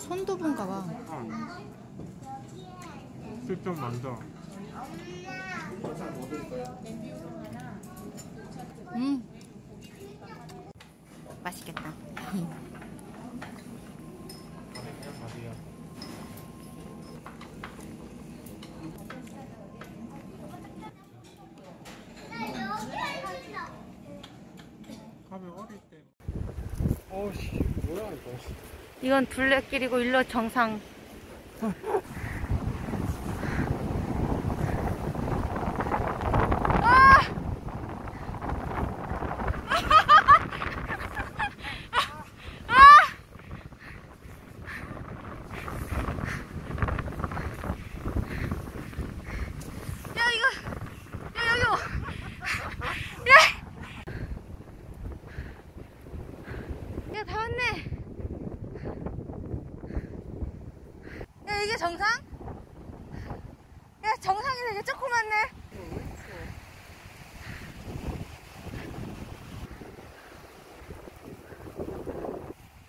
손두부인가 봐. 어. 슬쩍 만져. 음. 맛있겠다. 밥이야, 밥이야. 밥이 어릴 때. 어씨, 뭐야 이거. 이건 둘레길이고 일로 정상. 야 이거 야 여기 와. 야! 야 다 왔네. 야 이게 정상? 야 정상이 되게 조그맣네.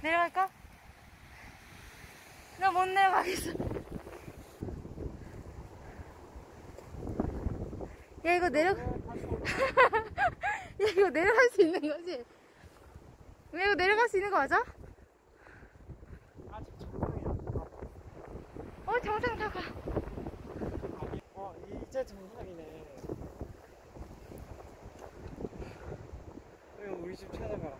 내려갈까? 나 못 내려가겠어. 야 이거 내려. 야 이거 내려갈 수 있는 거지? 야 이거 내려갈 수 있는 거 맞아? 아직 정상이야. 어 정상 타가. 어, 이제 정상이네. 형, 우리 집 찾아가라.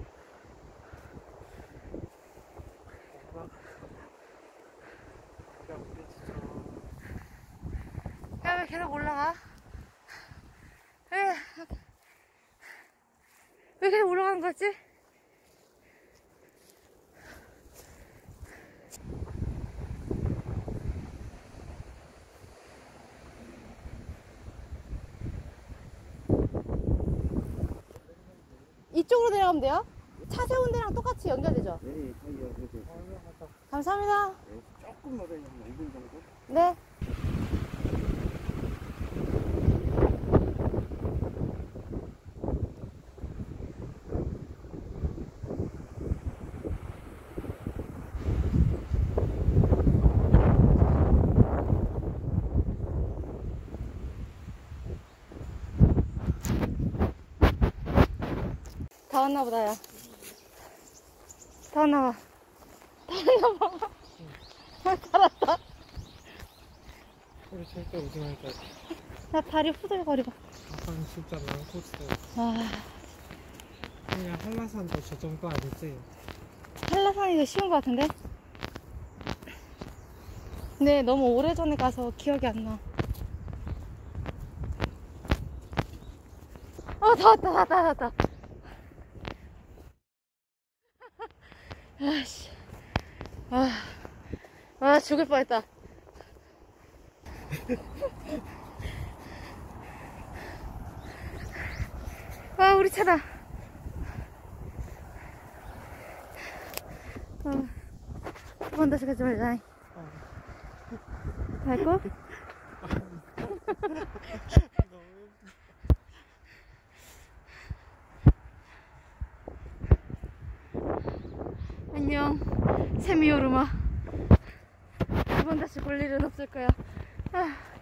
야, 우리 진짜. 야왜 계속 올라가? 왜? 왜 계속 올라가는 거지? 이쪽으로 내려가면 돼요? 차 세운 데랑 똑같이 연결되죠? 네, 저기요, 그래도 어, 맞다. 감사합니다. 네, 조금 멀어요, 한 5분 정도? 네. 왔나 보다, 야. 다 왔나 봐. 다 왔나 봐. 살았다. 우리 절대 오지 말자. 나 다리 후들거리고. 아빠는 진짜 랑코스. 아, 그냥 한라산도 저 정도 아니지? 한라산이 더 쉬운 것 같은데? 근데 너무 오래전에 가서 기억이 안 나. 어, 다 왔다, 다 왔다, 다 왔다. 아씨. 아, 아, 죽을 뻔했다. 아, 우리 차다. 어, 두번 다시 가지 말자. 갈 거? 안녕, 세미오르마. 두 번 다시 볼 일은 없을 거야. 아.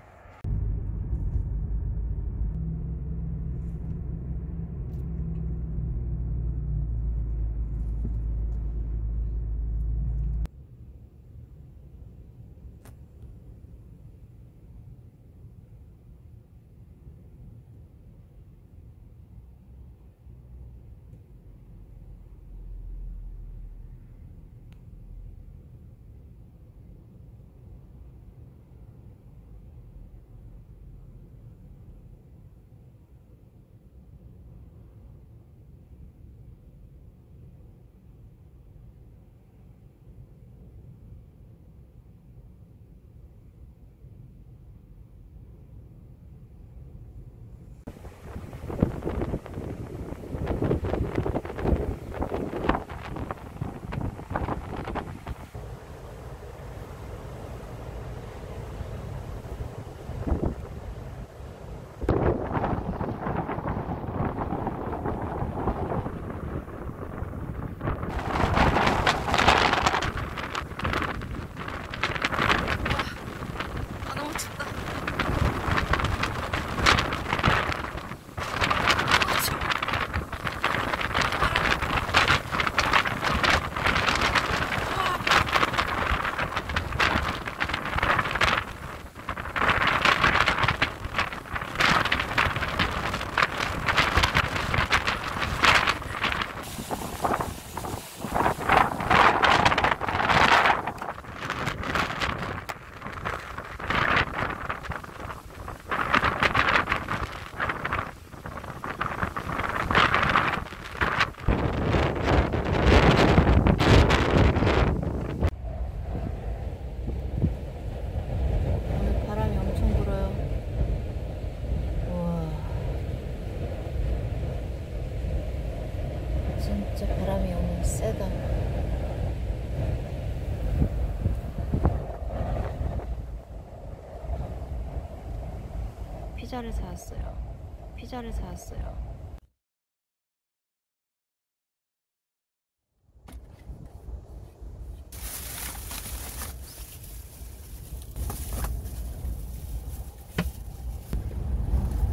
피자를 사왔어요. 피자를 사왔어요.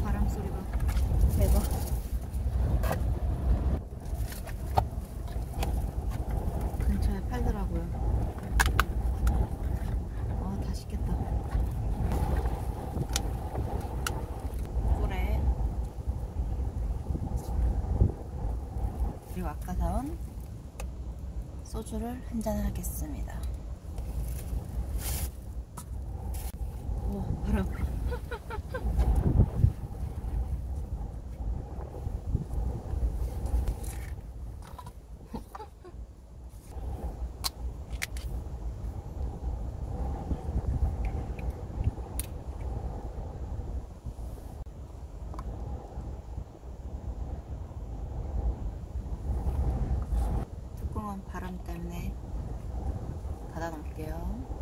바람 소리가 대박. 근처에 팔더라고요. 아, 다 식겠다. 꿀에 그리고 아까 사온 소주를 한잔 하겠습니다. 오, 바람. 뚜껑은 바람 때문에 닫아 놓을게요.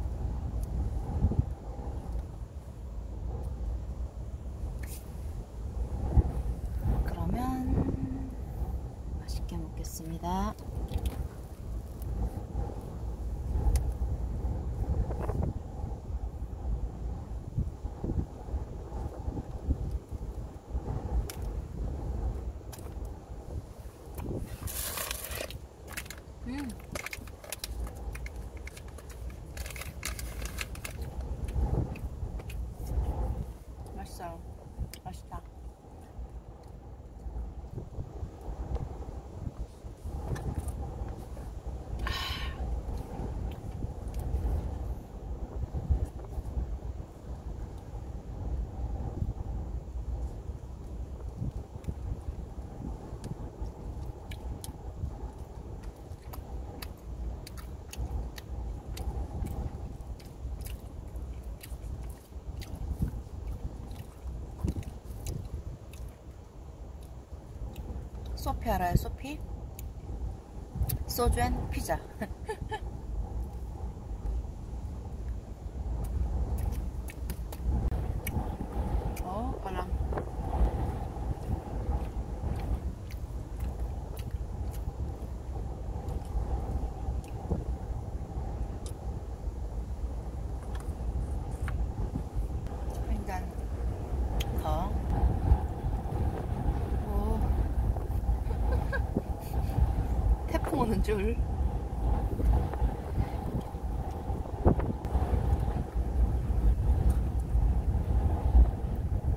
그러면 맛있게 먹겠습니다. 음. 맛있어요. 맛있다. 소피 알아요? 소피? 소주 앤 피자. 어, 바람. 한잔 더. 오. 줄.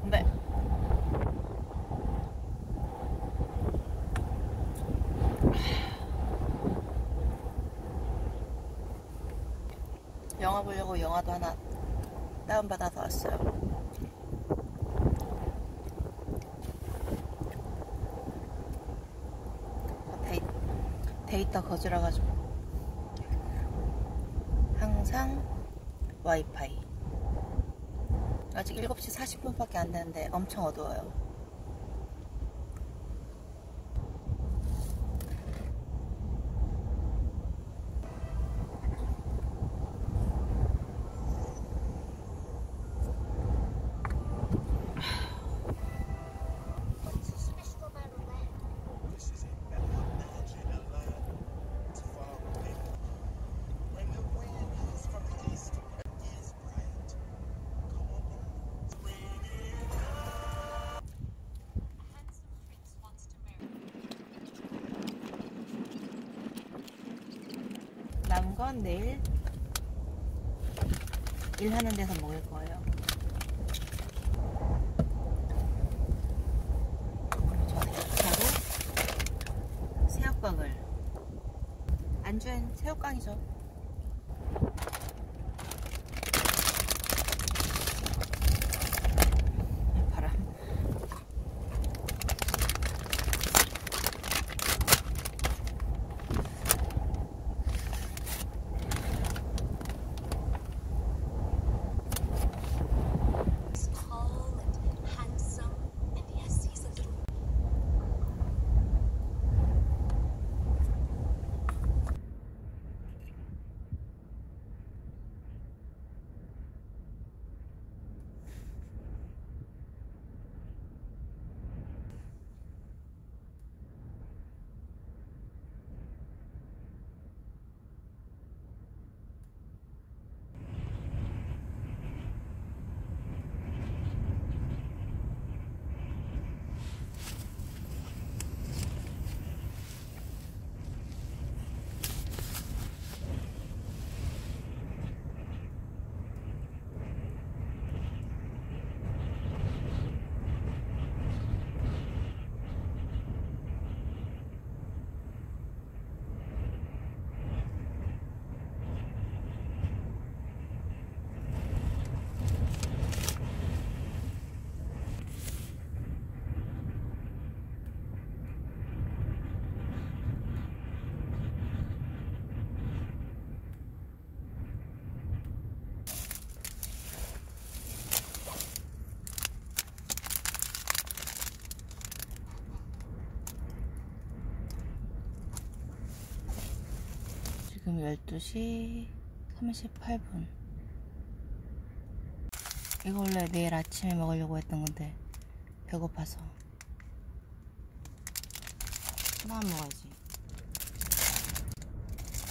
네. 영화 보려고 영화도 하나 다운받아서 왔어요. 데이, 데이터 거지라 가지고. 항상 와이파이. 아직 7시 40분밖에 안 되는데 엄청 어두워요 건 내일 일하는 데서 먹을 거예요. 새우깡을. 안주엔 새우깡이죠 12시 38분. 이거 원래 내일 아침에 먹으려고 했던 건데, 배고파서. 하나만 먹어야지.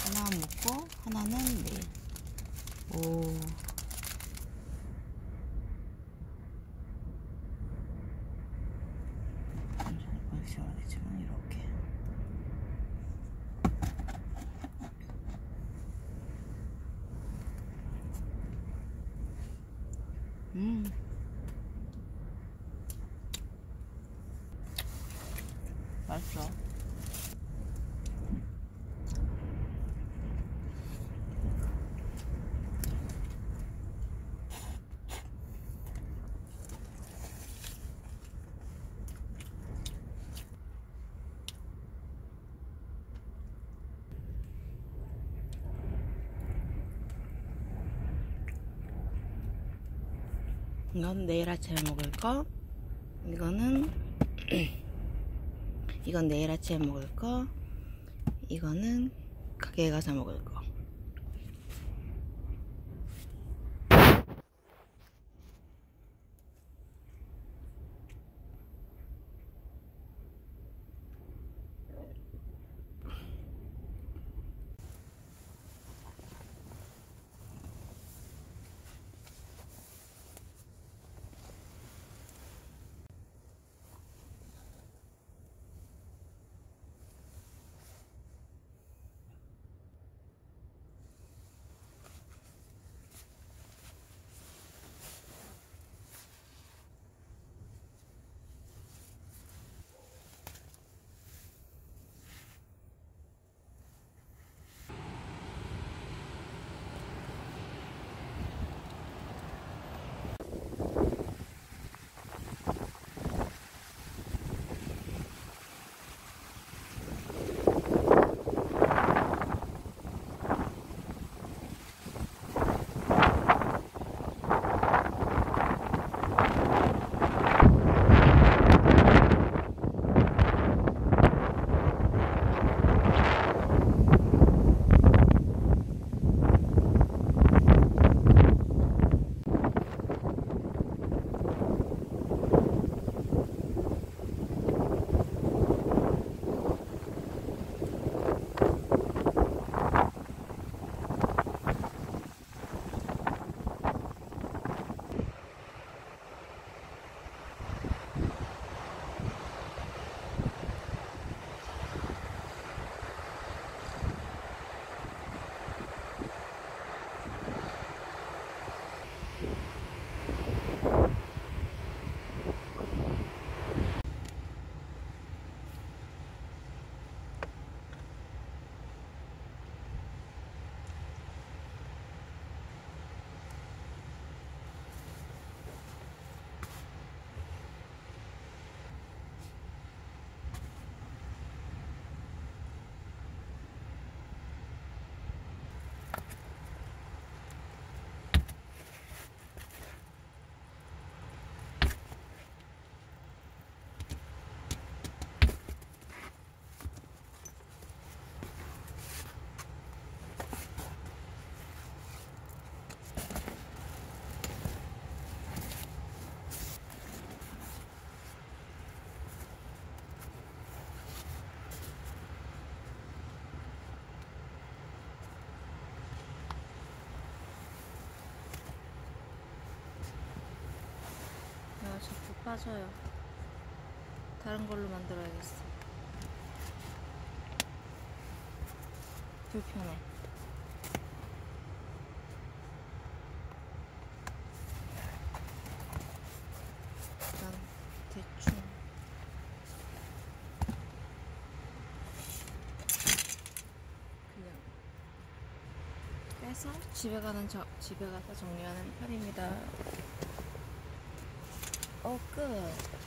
하나만 먹고, 하나는 내일. 오. 잠시만, 이렇게 찍어야 되지만, 이렇게. 음. 맛있어. 이건 내일 아침에 먹을 거. 이거는 이건 내일 아침에 먹을 거. 이거는 가게에 가서 먹을 거. 빠져요. 다른 걸로 만들어야겠어. 불편해. 일단 대충. 그냥 빼서 집에 가는 저, 집에 가서 정리하는 편입니다. 어, 끝.